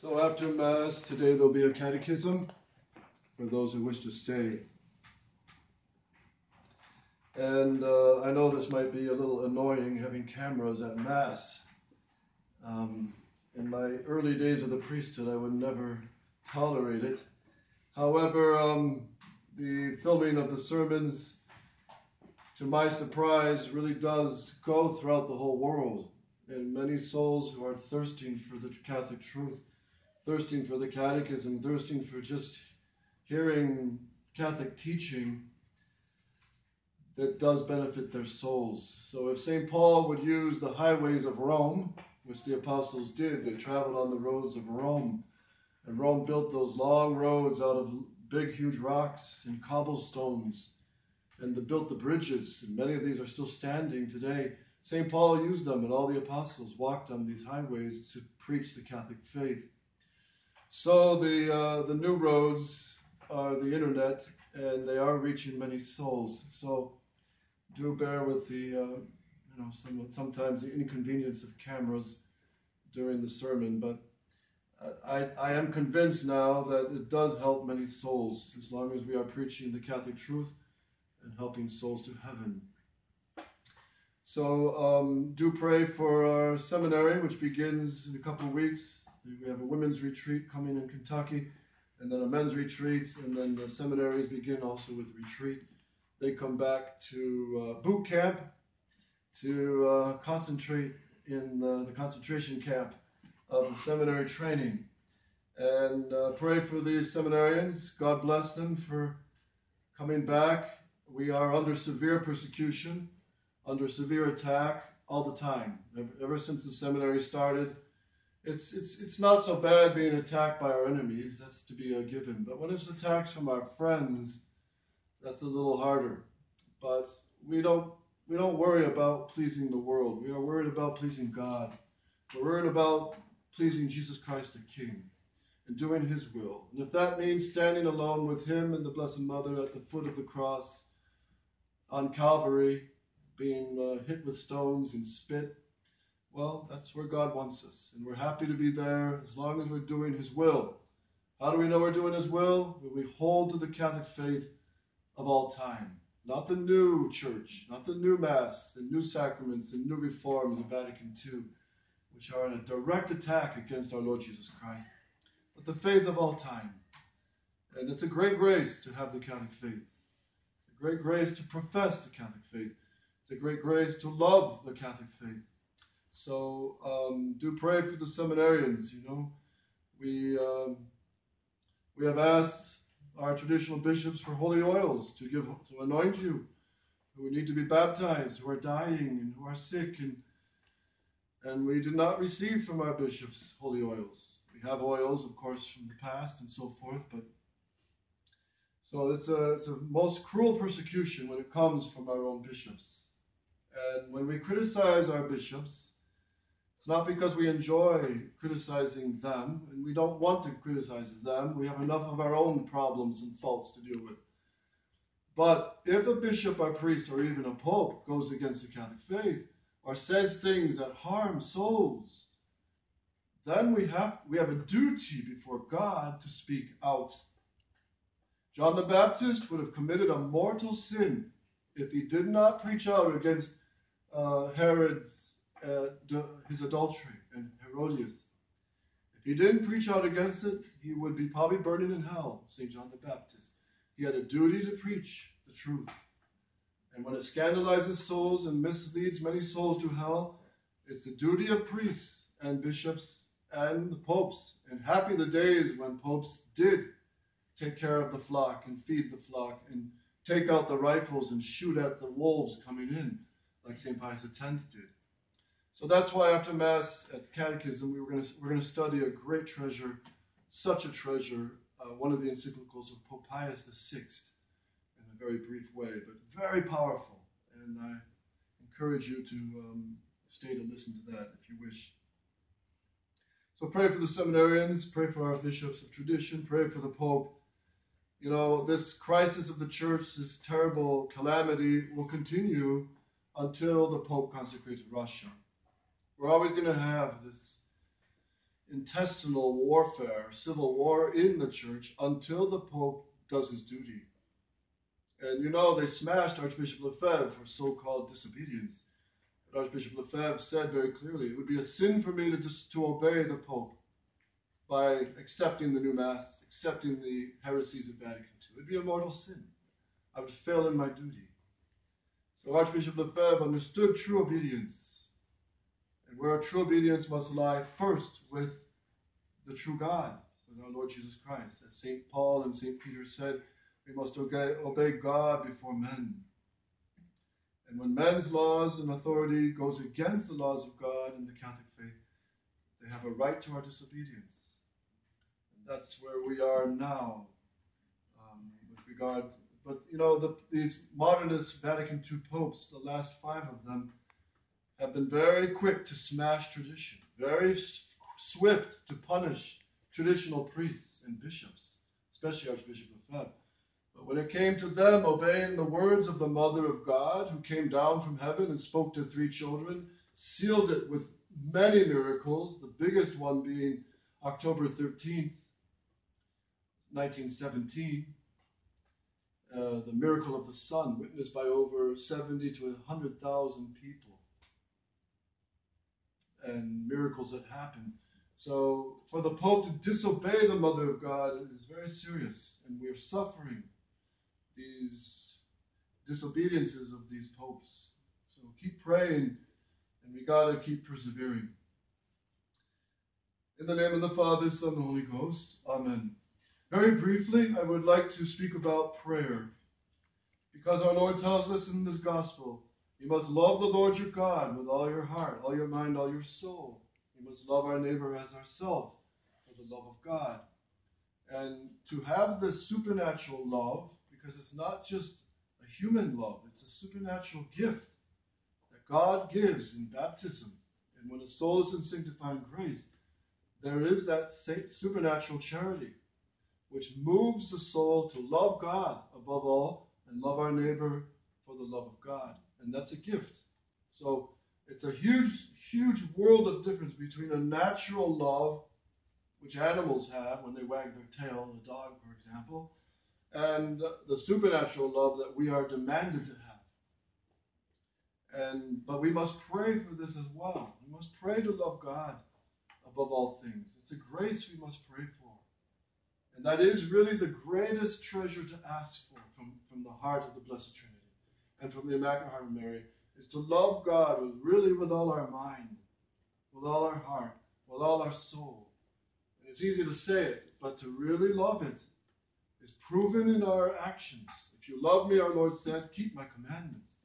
So after Mass, today there'll be a catechism for those who wish to stay. And uh, I know this might be a little annoying having cameras at Mass. Um, in my early days of the priesthood, I would never tolerate it. However, um, the filming of the sermons, to my surprise, really does go throughout the whole world. And many souls who are thirsting for the Catholic truth thirsting for the catechism, thirsting for just hearing Catholic teaching that does benefit their souls. So if St. Paul would use the highways of Rome, which the apostles did, they traveled on the roads of Rome. And Rome built those long roads out of big, huge rocks and cobblestones, and they built the bridges. And many of these are still standing today. St. Paul used them, and all the apostles walked on these highways to preach the Catholic faith. So the uh, the new roads are the internet, and they are reaching many souls. So do bear with the uh, you know some, sometimes the inconvenience of cameras during the sermon, but I, I am convinced now that it does help many souls as long as we are preaching the Catholic truth and helping souls to heaven. So um, do pray for our seminary, which begins in a couple of weeks. We have a women's retreat coming in Kentucky, and then a men's retreat, and then the seminaries begin also with retreat. They come back to uh, boot camp to uh, concentrate in the, the, concentration camp of the seminary training. And uh, pray for these seminarians. God bless them for coming back. We are under severe persecution, under severe attack all the time. Ever, ever since the seminary started, it's it's it's not so bad being attacked by our enemies. That's to be a given. But when it's attacks from our friends, that's a little harder. But we don't we don't worry about pleasing the world. We are worried about pleasing God. We're worried about pleasing Jesus Christ the King and doing His will. And if that means standing alone with Him and the Blessed Mother at the foot of the cross on Calvary, being uh, hit with stones and spit well, that's where God wants us. And we're happy to be there as long as we're doing His will. How do we know we're doing His will? When we hold to the Catholic faith of all time. Not the new church, not the new Mass, the new sacraments, the new reforms of Vatican II, which are in a direct attack against our Lord Jesus Christ, but the faith of all time. And it's a great grace to have the Catholic faith. It's a great grace to profess the Catholic faith. It's a great grace to love the Catholic faith. So um, do pray for the seminarians. You know, we um, we have asked our traditional bishops for holy oils to give to anoint you, who need to be baptized, who are dying and who are sick, and and we did not receive from our bishops holy oils. We have oils, of course, from the past and so forth, but so it's a it's a most cruel persecution when it comes from our own bishops. And when we criticize our bishops, it's not because we enjoy criticizing them, and we don't want to criticize them. We have enough of our own problems and faults to deal with. But if a bishop or priest or even a pope goes against the Catholic faith or says things that harm souls, then we have, we have a duty before God to speak out. John the Baptist would have committed a mortal sin if he did not preach out against uh, Herod's uh, his adultery and Herodias. If he didn't preach out against it, he would be probably burning in hell, St. John the Baptist. He had a duty to preach the truth. And when it scandalizes souls and misleads many souls to hell, it's the duty of priests and bishops and the popes. And happy the days when popes did take care of the flock and feed the flock and take out the rifles and shoot at the wolves coming in, like St. Pius X did. So that's why after Mass at the Catechism, we were going to, we're going to study a great treasure, such a treasure, uh, one of the encyclicals of Pope Pius VI, in a very brief way, but very powerful. And I encourage you to um, stay to listen to that if you wish. So pray for the seminarians, pray for our bishops of tradition, pray for the Pope. You know, this crisis of the church, this terrible calamity, will continue until the Pope consecrates Russia. We're always going to have this intestinal warfare, civil war in the church until the Pope does his duty. And you know, they smashed Archbishop Lefebvre for so called disobedience. But Archbishop Lefebvre said very clearly it would be a sin for me to, just, to obey the Pope by accepting the new Mass, accepting the heresies of Vatican II. It would be a mortal sin. I would fail in my duty. So Archbishop Lefebvre understood true obedience, and where true obedience must lie first with the true God, with our Lord Jesus Christ. As St. Paul and St. Peter said, we must obey, obey God before men. And when men's laws and authority goes against the laws of God and the Catholic faith, they have a right to our disobedience. And that's where we are now um, with regard. But you know, the, these modernist Vatican II popes, the last five of them, have been very quick to smash tradition, very swift to punish traditional priests and bishops, especially Archbishop Lefebvre. But when it came to them obeying the words of the Mother of God, who came down from heaven and spoke to three children, sealed it with many miracles, the biggest one being October 13th, 1917, uh, the miracle of the sun, witnessed by over 70 to 100,000 people, and miracles that happen. So, for the Pope to disobey the Mother of God is very serious, and we are suffering these disobediences of these popes. So keep praying, and we got to keep persevering. In the name of the Father, Son, and Holy Ghost. Amen. Very briefly, I would like to speak about prayer. Because our Lord tells us in this gospel, you must love the Lord your God with all your heart, all your mind, all your soul. You must love our neighbor as ourselves for the love of God. And to have this supernatural love because it's not just a human love, it's a supernatural gift that God gives in baptism. And when a soul is in sanctifying grace, there is that supernatural charity which moves the soul to love God above all and love our neighbor for the love of God. And that's a gift. So it's a huge, huge world of difference between a natural love, which animals have when they wag their tail, a dog, for example, and the supernatural love that we are demanded to have. And but we must pray for this as well. We must pray to love God above all things. It's a grace we must pray for. And that is really the greatest treasure to ask for from, from the heart of the Blessed Trinity and from the Immaculate Heart of Mary is to love God with really with all our mind, with all our heart, with all our soul. And it's easy to say it, but to really love it is proven in our actions. If you love me, our Lord said, keep my commandments.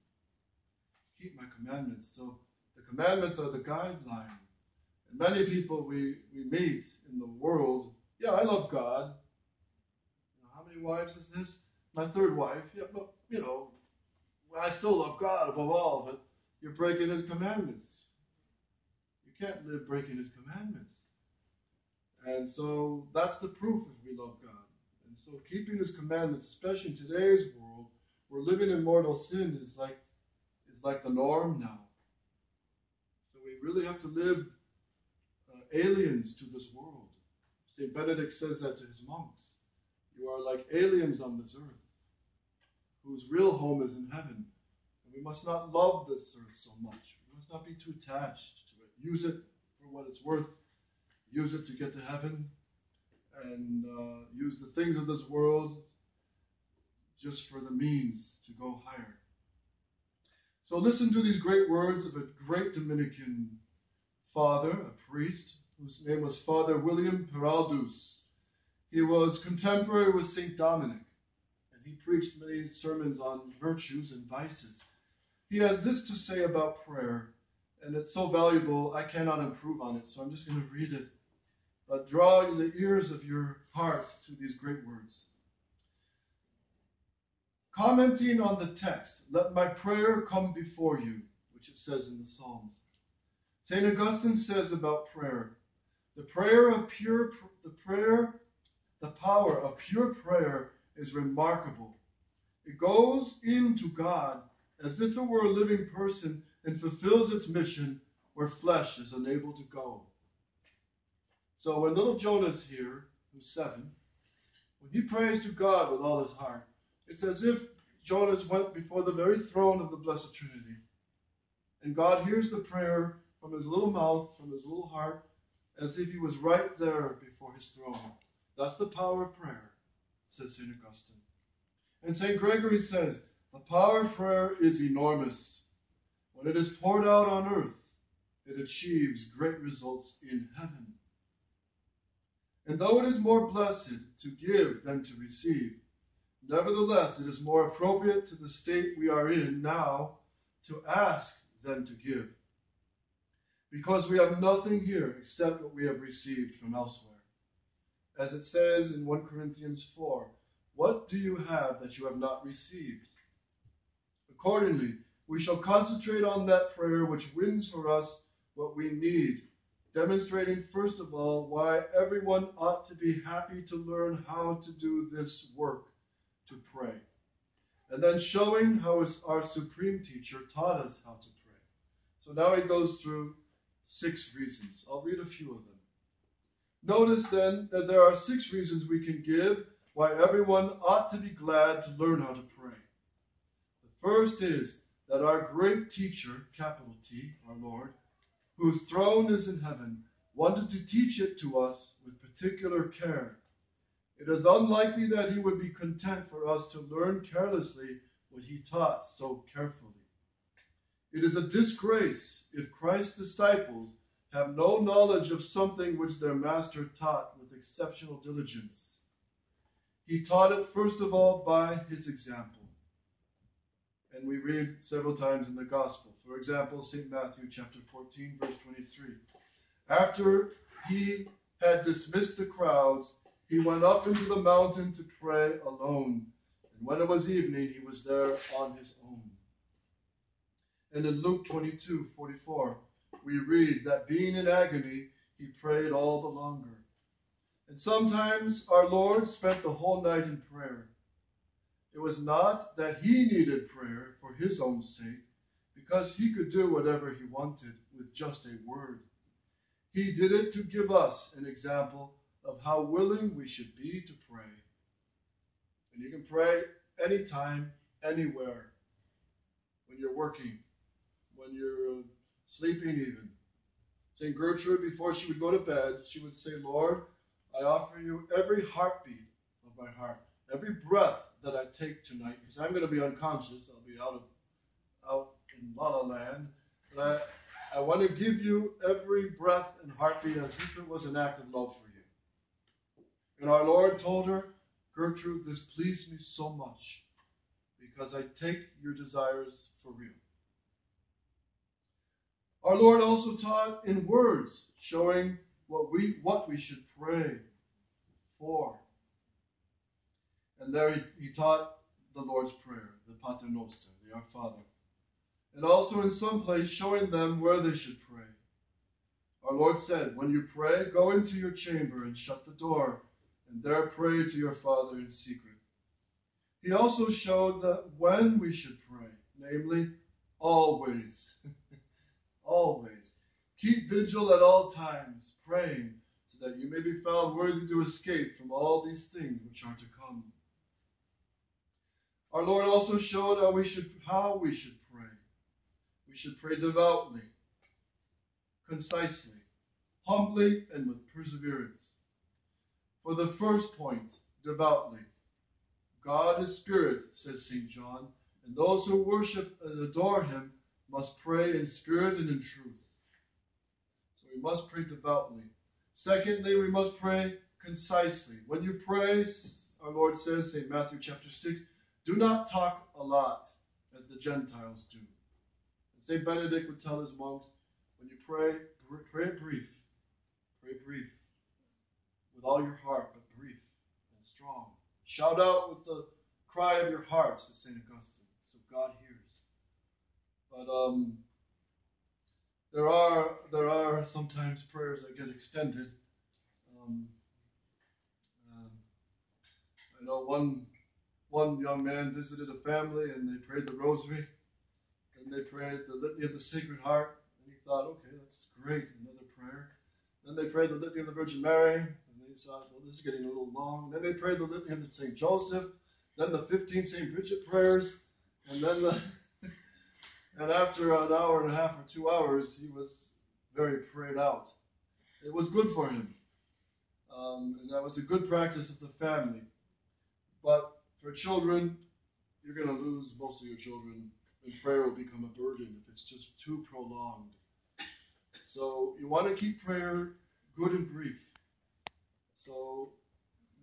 Keep my commandments. So the commandments are the guideline. And many people we, we meet in the world, yeah, I love God. How many wives is this? My third wife. Yeah, but, you know, I still love God above all, but you're breaking his commandments. You can't live breaking his commandments. And so that's the proof if we love God. And so keeping his commandments, especially in today's world, where living in mortal sin is like is like the norm now. So we really have to live uh, aliens to this world. St. Benedict says that to his monks. You are like aliens on this earth, whose real home is in heaven. And we must not love this earth so much. We must not be too attached to it. Use it for what it's worth. Use it to get to heaven and uh, use the things of this world just for the means to go higher. So listen to these great words of a great Dominican father, a priest, whose name was Father William Peraldus. He was contemporary with St. Dominic, he preached many sermons on virtues and vices. He has this to say about prayer, and it's so valuable, I cannot improve on it, so I'm just going to read it but draw the ears of your heart to these great words. Commenting on the text, let my prayer come before you, which it says in the Psalms. St. Augustine says about prayer, the prayer of pure, the prayer, the power of pure prayer is remarkable. It goes into God as if it were a living person and fulfills its mission where flesh is unable to go. So when little Jonah's here, who's seven, when he prays to God with all his heart, it's as if Jonas went before the very throne of the Blessed Trinity. And God hears the prayer from his little mouth, from his little heart, as if he was right there before his throne. That's the power of prayer, says St. Augustine. And St. Gregory says, the power of prayer is enormous. When it is poured out on earth, it achieves great results in heaven. And though it is more blessed to give than to receive, nevertheless it is more appropriate to the state we are in now to ask than to give. Because we have nothing here except what we have received from elsewhere. As it says in 1 Corinthians 4, What do you have that you have not received? Accordingly, we shall concentrate on that prayer which wins for us what we need, demonstrating first of all why everyone ought to be happy to learn how to do this work, to pray. And then showing how our supreme teacher taught us how to pray. So now he goes through six reasons. I'll read a few of them. Notice then that there are six reasons we can give why everyone ought to be glad to learn how to pray. The first is that our great teacher, capital T, our Lord, whose throne is in heaven, wanted to teach it to us with particular care. It is unlikely that he would be content for us to learn carelessly what he taught so carefully. It is a disgrace if Christ's disciples have no knowledge of something which their master taught with exceptional diligence. He taught it first of all by his example. And we read several times in the gospel. For example, St. Matthew chapter 14, verse 23. After he had dismissed the crowds, he went up into the mountain to pray alone. And when it was evening, he was there on his own. And in Luke 22, 44, we read that being in agony, he prayed all the longer. And sometimes our Lord spent the whole night in prayer. It was not that he needed prayer for his own sake, because he could do whatever he wanted with just a word. He did it to give us an example of how willing we should be to pray. And you can pray anytime, anywhere, when you're working, when you're sleeping, even. St. Gertrude, before she would go to bed, she would say, Lord, I offer you every heartbeat of my heart, every breath that I take tonight, because I'm going to be unconscious. I'll be out of out in La La Land. But I, I want to give you every breath and heartbeat as if it was an act of love for you. And our Lord told her, Gertrude, this pleased me so much because I take your desires for real. Our Lord also taught in words, showing what we what we should pray for. And there he, he taught the Lord's Prayer, the Pater Noster, the Our Father. And also in some place showing them where they should pray. Our Lord said, When you pray, go into your chamber and shut the door, and there pray to your Father in secret. He also showed that when we should pray, namely, always. always. Keep vigil at all times, praying, so that you may be found worthy to escape from all these things which are to come. Our Lord also showed how we should how we should pray. We should pray devoutly, concisely, humbly, and with perseverance. For the first point, devoutly. God is spirit, says St. John, and those who worship and adore him must pray in spirit and in truth. So we must pray devoutly. Secondly, we must pray concisely. When you pray, our Lord says, St. Matthew chapter 6, do not talk a lot as the Gentiles do. And St. Benedict would tell his monks, when you pray, pray brief. Pray brief. With all your heart, but brief and strong. Shout out with the cry of your hearts, says St. Augustine, so God hears. But um, there are there are sometimes prayers that get extended. Um, um, I know one one young man visited a family and they prayed the rosary, and they prayed the litany of the Sacred Heart, and he thought, okay, that's great, another prayer. Then they prayed the Litany of the Virgin Mary. And they thought, well, this is getting a little long. Then they prayed the Litany of the St. Joseph. Then the 15 St. Bridget prayers. And then the, and after an hour and a half or two hours, he was very prayed out. It was good for him. Um, and that was a good practice of the family. But for children, you're going to lose most of your children, and prayer will become a burden if it's just too prolonged. So you want to keep prayer good and brief. So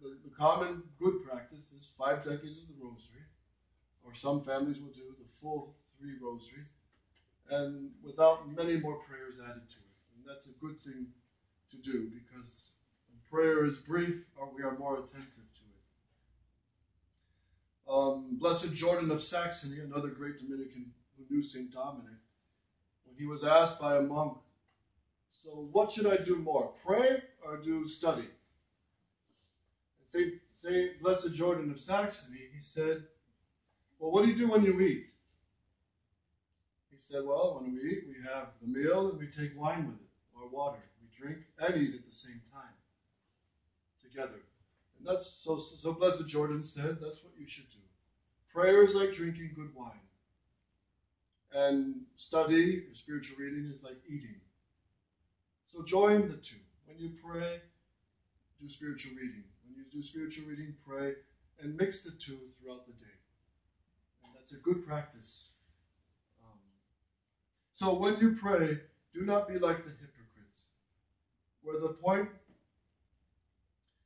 the, the common good practice is five decades of the rosary, or some families will do the full three rosaries, and without many more prayers added to it. And that's a good thing to do because prayer is brief, or we are more attentive to it. Um, Blessed Jordan of Saxony, another great Dominican who knew St. Dominic, when he was asked by a monk, So, what should I do more, pray or do study? St. Saint Blessed Jordan of Saxony, he said, Well, what do you do when you eat? Said, Well, when we eat, we have the meal and we take wine with it, or water. We drink and eat at the same time together. And that's so so blessed Jordan said that's what you should do. Prayer is like drinking good wine. And study, spiritual reading is like eating. So join the two. When you pray, do spiritual reading. When you do spiritual reading, pray and mix the two throughout the day. And that's a good practice. So when you pray, do not be like the hypocrites, where the point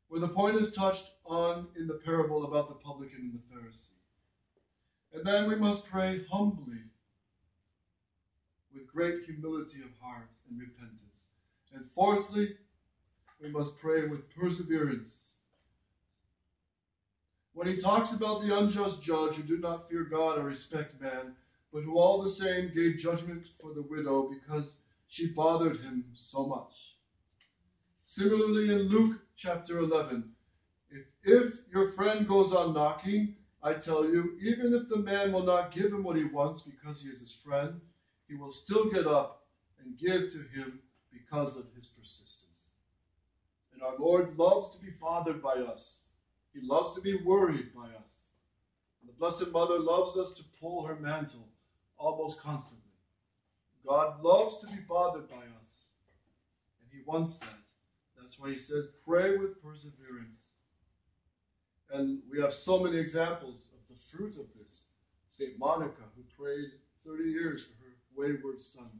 where the point is touched on in the parable about the publican and the Pharisee. And then we must pray humbly with great humility of heart and repentance. And fourthly, we must pray with perseverance. When he talks about the unjust judge who did not fear God or respect man, but who all the same gave judgment for the widow because she bothered him so much. Similarly, in Luke chapter 11, if, if your friend goes on knocking, I tell you, even if the man will not give him what he wants because he is his friend, he will still get up and give to him because of his persistence. And our Lord loves to be bothered by us. He loves to be worried by us. And the Blessed Mother loves us to pull her mantle almost constantly. God loves to be bothered by us, and He wants that. That's why he says, pray with perseverance. And we have so many examples of the fruit of this. St. Monica, who prayed 30 years for her wayward son.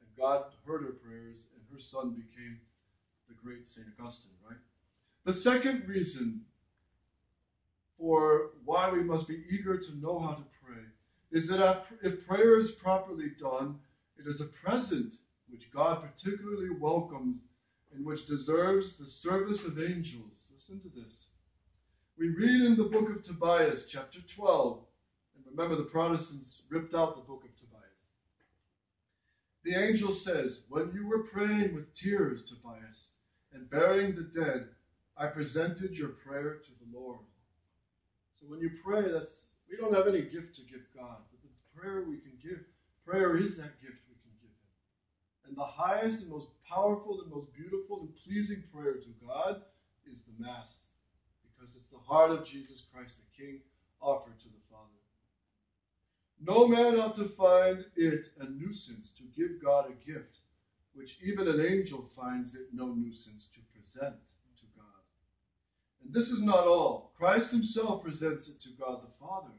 And God heard her prayers, and her son became the great St. Augustine, right? The second reason for why we must be eager to know how to pray is that if prayer is properly done, it is a present which God particularly welcomes and which deserves the service of angels. Listen to this. We read in the book of Tobias, chapter 12, and remember the Protestants ripped out the book of Tobias. The angel says, When you were praying with tears, Tobias, and burying the dead, I presented your prayer to the Lord. So when you pray, that's we don't have any gift to give God, but the prayer we can give, prayer is that gift we can give Him. And the highest and most powerful and most beautiful and pleasing prayer to God is the Mass, because it's the heart of Jesus Christ the King offered to the Father. No man ought to find it a nuisance to give God a gift, which even an angel finds it no nuisance to present to God. And this is not all. Christ himself presents it to God the Father.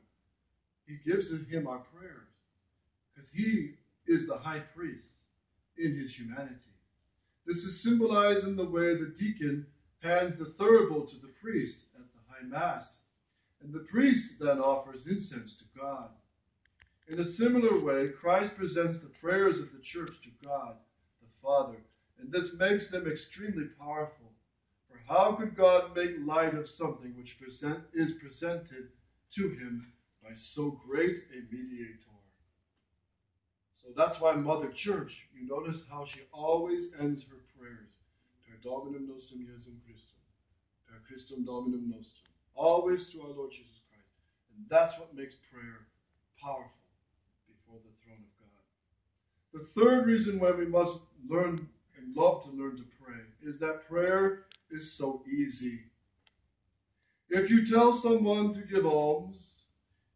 He gives him our prayers, because he is the high priest in his humanity. This is symbolized in the way the deacon hands the thurible to the priest at the high mass, and the priest then offers incense to God. In a similar way, Christ presents the prayers of the church to God, the Father, and this makes them extremely powerful. For how could God make light of something which present, is presented to him by so great a mediator? So that's why Mother Church, you notice how she always ends her prayers. Per Dominum nostrum Jesum Christum. Per Christum Dominum nostrum. Always to our Lord Jesus Christ. And that's what makes prayer powerful before the throne of God. The third reason why we must learn and love to learn to pray is that prayer is so easy. If you tell someone to give alms,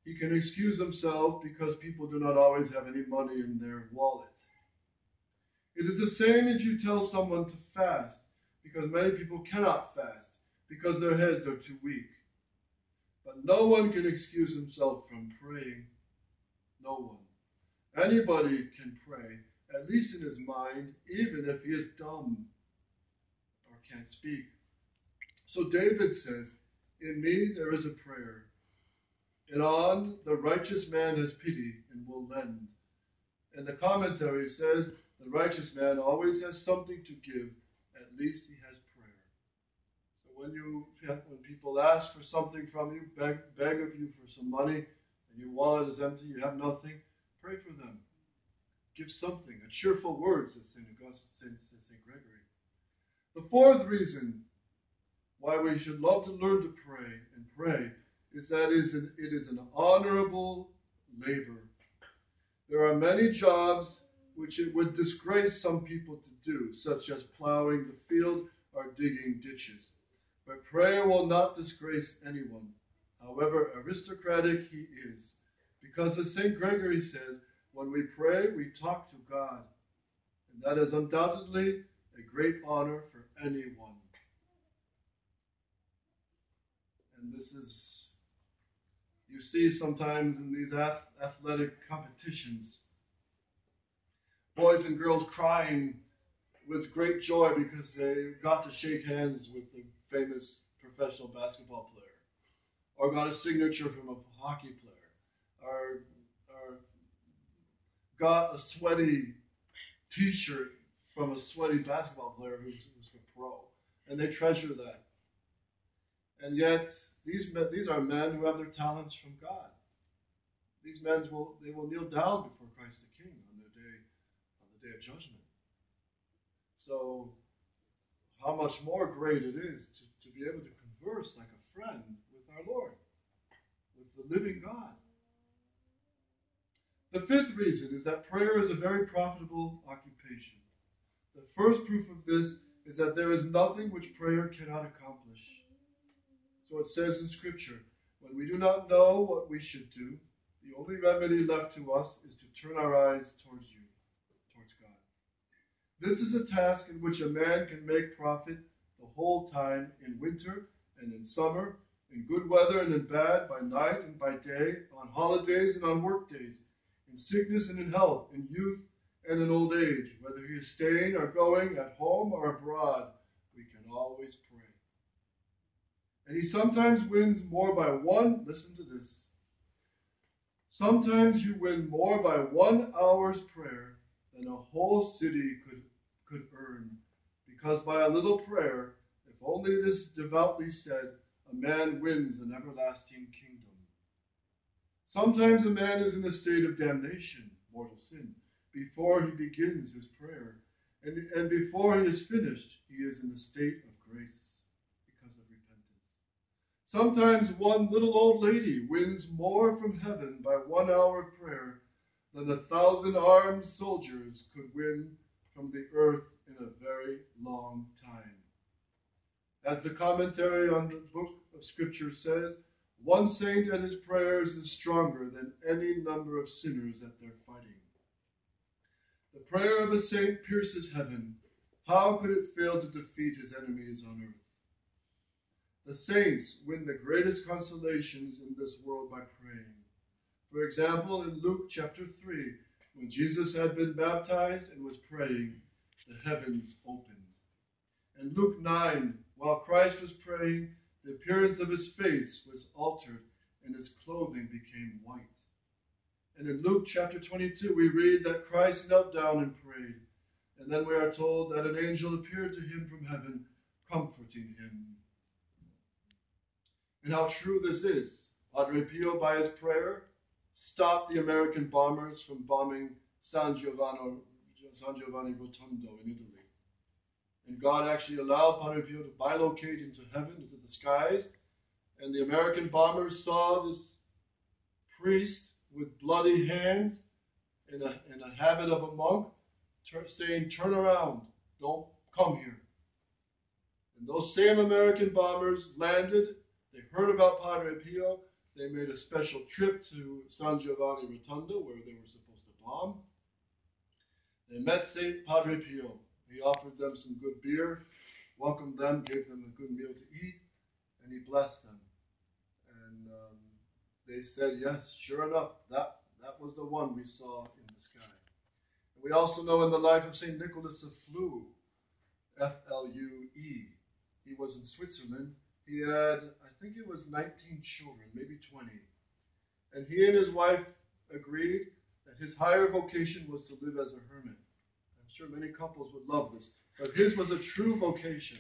he can excuse himself because people do not always have any money in their wallet. It is the same if you tell someone to fast, because many people cannot fast because their heads are too weak. But no one can excuse himself from praying. No one. Anybody can pray, at least in his mind, even if he is dumb or can't speak. So David says, In me there is a prayer, and on the righteous man has pity and will lend. And the commentary says, The righteous man always has something to give, at least he has prayer. So when you when people ask for something from you, beg beg of you for some money, and your wallet is empty, you have nothing, pray for them. Give something, a cheerful word, says St. Augustine, says St. Gregory. The fourth reason why we should love to learn to pray and pray is that is an, it is an honorable labor. There are many jobs which it would disgrace some people to do, such as plowing the field or digging ditches. But prayer will not disgrace anyone, however aristocratic he is, because as St. Gregory says, when we pray, we talk to God, and that is undoubtedly a great honor for anyone. And this is, you see sometimes in these athletic competitions, boys and girls crying with great joy because they got to shake hands with a famous professional basketball player, or got a signature from a hockey player, or, or got a sweaty T-shirt from a sweaty basketball player who's, who's a pro, and they treasure that. And yet, these men, these are men who have their talents from God. These men will they will kneel down before Christ the King on the day on the day of judgment. So how much more great it is to, to be able to converse like a friend with our Lord, with the living God. The fifth reason is that prayer is a very profitable occupation. The first proof of this is that there is nothing which prayer cannot accomplish. So it says in Scripture when we do not know what we should do, the only remedy left to us is to turn our eyes towards you. Towards God. This is a task in which a man can make profit the whole time, in winter and in summer, in good weather and in bad, by night and by day, on holidays and on work days, in sickness and in health, in youth and in old age, whether he is staying or going, at home or abroad, we can always. And he sometimes wins more by one, listen to this. Sometimes you win more by one hour's prayer than a whole city could could earn. Because by a little prayer, if only this devoutly said, a man wins an everlasting kingdom. Sometimes a man is in a state of damnation, mortal sin, before he begins his prayer. And, and before he is finished, he is in a state of grace. Sometimes one little old lady wins more from heaven by one hour of prayer than a thousand armed soldiers could win from the earth in a very long time. As the commentary on the book of Scripture says, one saint at his prayers is stronger than any number of sinners at their fighting. The prayer of a saint pierces heaven. How could it fail to defeat his enemies on earth? The saints win the greatest consolations in this world by praying. For example, in Luke chapter 3, when Jesus had been baptized and was praying, the heavens opened. In Luke 9, while Christ was praying, the appearance of his face was altered and his clothing became white. And in Luke chapter 22, we read that Christ knelt down and prayed. And then we are told that an angel appeared to him from heaven, comforting him. And how true this is. Padre Pio, by his prayer, stopped the American bombers from bombing San Giovanni, San Giovanni Rotondo in Italy. And God actually allowed Padre Pio to bilocate into heaven, into the skies. And the American bombers saw this priest with bloody hands in a, in a habit of a monk saying, Turn around, don't come here. And those same American bombers landed. Heard about Padre Pio. They made a special trip to San Giovanni Rotondo where they were supposed to bomb. They met St. Padre Pio. He offered them some good beer, welcomed them, gave them a good meal to eat, and he blessed them. And um, they said, yes, sure enough, that, that was the one we saw in the sky. And we also know in the life of St. Nicholas of Flue, F L U E, he was in Switzerland. He had, I think it was 19 children, maybe 20. And he and his wife agreed that his higher vocation was to live as a hermit. I'm sure many couples would love this, but his was a true vocation.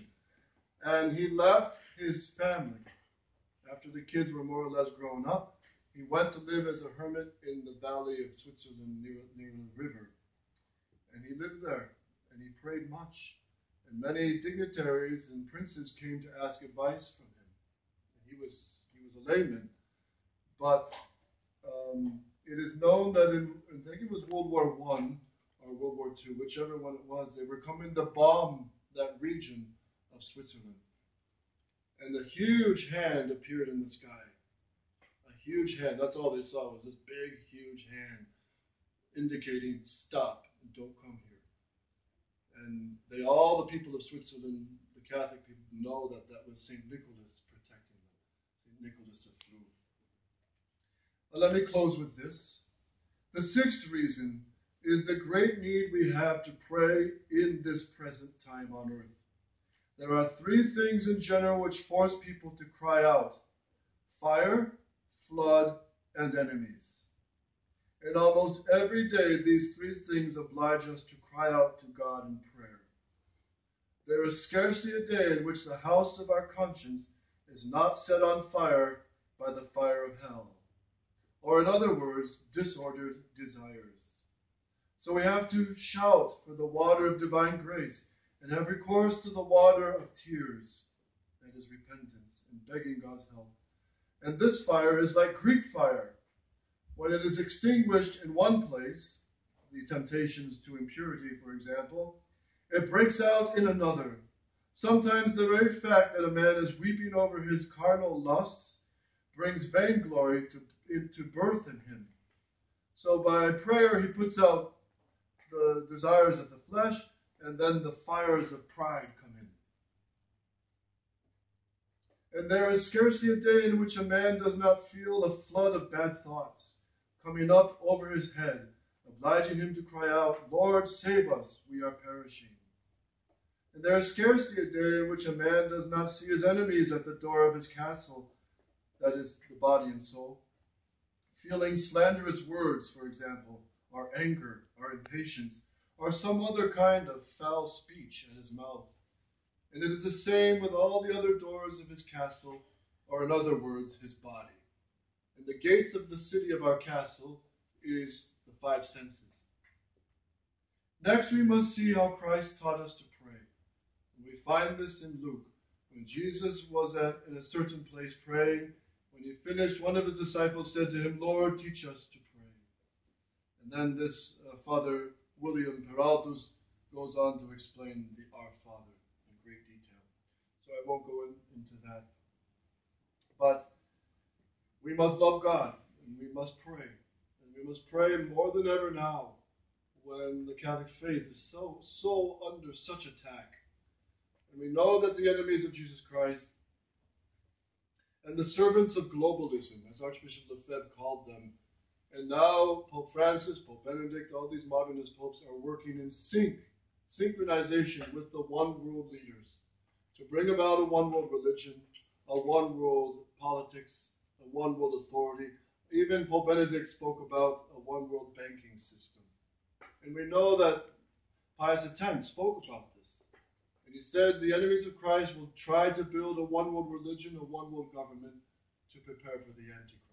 And he left his family after the kids were more or less grown up. He went to live as a hermit in the valley of Switzerland near, near the river. And he lived there and he prayed much. And many dignitaries and princes came to ask advice from him. And he was he was a layman, but um, it is known that in I think it was World War One or World War Two, whichever one it was, they were coming to bomb that region of Switzerland, and a huge hand appeared in the sky. A huge hand. That's all they saw was this big, huge hand indicating stop don't come here. And they all, the people of Switzerland, the Catholic people, know that that was St. Nicholas protecting them, St. Nicholas of Flue. let me close with this. The sixth reason is the great need we have to pray in this present time on earth. There are three things in general which force people to cry out fire, flood, and enemies. And almost every day, these three things oblige us to cry out to God in prayer. There is scarcely a day in which the house of our conscience is not set on fire by the fire of hell, or in other words, disordered desires. So we have to shout for the water of divine grace and have recourse to the water of tears, that is repentance, and begging God's help. And this fire is like Greek fire when it is extinguished in one place, the temptations to impurity, for example, it breaks out in another. Sometimes the very fact that a man is weeping over his carnal lusts brings vainglory to, into birth in him. So by prayer, he puts out the desires of the flesh, and then the fires of pride come in. And there is scarcely a day in which a man does not feel a flood of bad thoughts coming up over his head, obliging him to cry out, Lord, save us, we are perishing. And there is scarcely a day in which a man does not see his enemies at the door of his castle, that is, the body and soul, feeling slanderous words, for example, or anger, or impatience, or some other kind of foul speech at his mouth. And it is the same with all the other doors of his castle, or in other words, his body. And the gates of the city of our castle is the five senses. Next, we must see how Christ taught us to pray. And we find this in Luke. When Jesus was at in a certain place praying, when he finished, one of his disciples said to him, Lord, teach us to pray. And then this uh, Father William Peraldus goes on to explain the Our Father in great detail. So I won't go in, into that. But we must love God and we must pray. And we must pray more than ever now when the Catholic faith is so, so under such attack. And we know that the enemies of Jesus Christ and the servants of globalism, as Archbishop Lefebvre called them, and now Pope Francis, Pope Benedict, all these modernist popes are working in sync, synchronization with the one world leaders to bring about a one world religion, a one world politics, a one world authority. Even Pope Benedict spoke about a one world banking system. And we know that Pius X spoke about this. And he said the enemies of Christ will try to build a one world religion, a one world government to prepare for the Antichrist.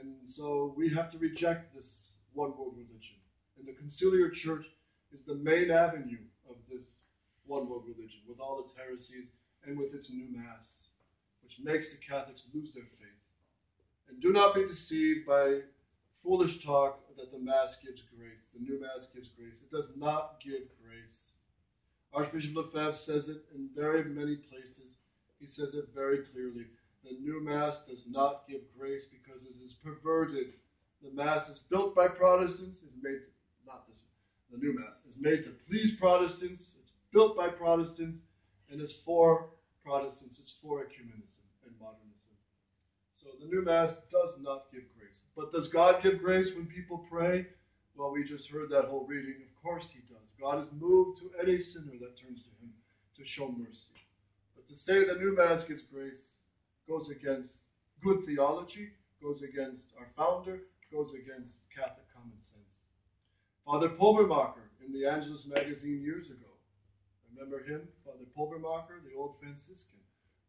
And so we have to reject this one world religion. And the conciliar church is the main avenue of this one world religion with all its heresies and with its new mass which makes the Catholics lose their faith. And do not be deceived by foolish talk that the Mass gives grace. The new Mass gives grace. It does not give grace. Archbishop Lefebvre says it in very many places. He says it very clearly. The new Mass does not give grace because it is perverted. The Mass is built by Protestants, is made to, not this the new Mass is made to please Protestants, it's built by Protestants, and it's for Protestants, it's for ecumenism and modernism. So the new Mass does not give grace. But does God give grace when people pray? Well, we just heard that whole reading. Of course He does. God is moved to any sinner that turns to Him to show mercy. But to say the new Mass gives grace goes against good theology, goes against our founder, goes against Catholic common sense. Father Pulvermacher in the Angelus magazine years ago. Remember him? Father Pulvermacher, the old Franciscan.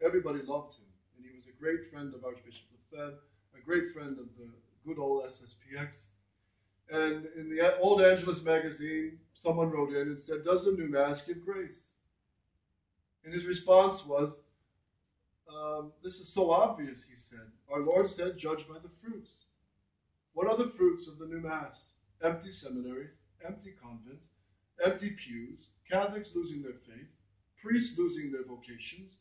Everybody loved him, and he was a great friend of Archbishop Lefebvre, a great friend of the good old SSPX. And in the old Angelus magazine, someone wrote in and said, Does the new Mass give grace? And his response was, um, This is so obvious, he said. Our Lord said, Judge by the fruits. What are the fruits of the new Mass? Empty seminaries, empty convents, empty pews, Catholics losing their faith, priests losing their vocations.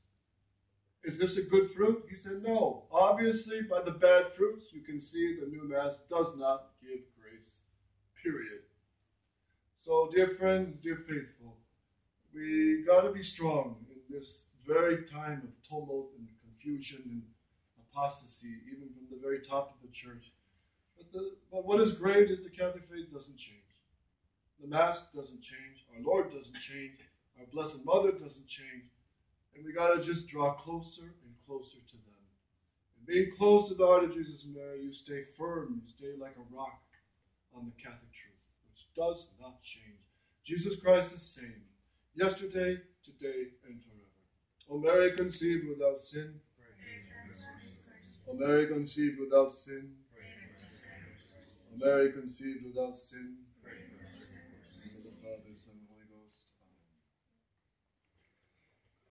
Is this a good fruit? He said, No. Obviously, by the bad fruits, you can see the new Mass does not give grace. Period. So, dear friends, dear faithful, we got to be strong in this very time of tumult and confusion and apostasy, even from the very top of the church. But, the, but what is great is the Catholic faith doesn't change. The Mass doesn't change. Our Lord doesn't change. Our Blessed Mother doesn't change. And we got to just draw closer and closer to them. And being close to the heart of Jesus and Mary, you stay firm, you stay like a rock on the Catholic truth, which does not change. Jesus Christ is same, yesterday, today, and forever. O Mary conceived without sin. O Mary conceived without sin. O Mary conceived without sin.